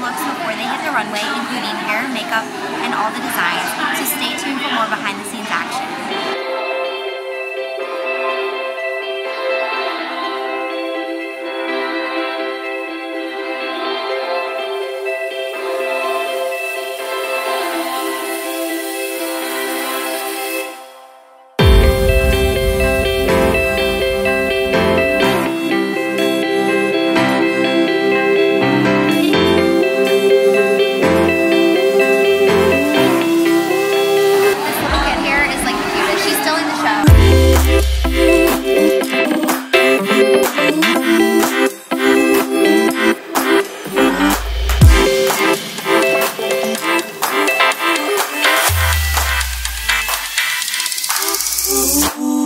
looks before they hit the runway, including hair, makeup, and all the designs, so stay tuned for more behind the scenes still in the show. No.